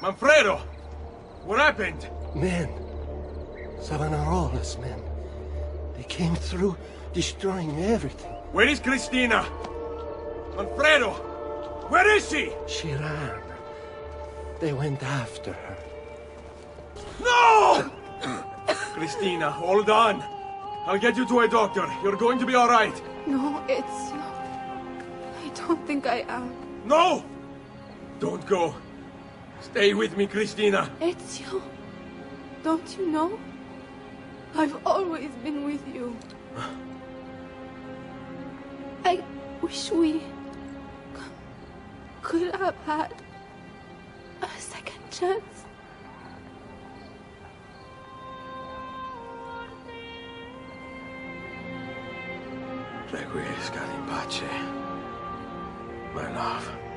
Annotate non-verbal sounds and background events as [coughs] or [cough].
Manfredo! What happened? Men. Savonarola's men. They came through, destroying everything. Where is Cristina? Manfredo! Where is she? She ran. They went after her. No! [coughs] Cristina, hold on. I'll get you to a doctor. You're going to be all right. No, it's... I don't think I am. No! Don't go. Stay with me, Cristina. Ezio, don't you know? I've always been with you. I wish we could have had a second chance. Requiescat in pace. My love.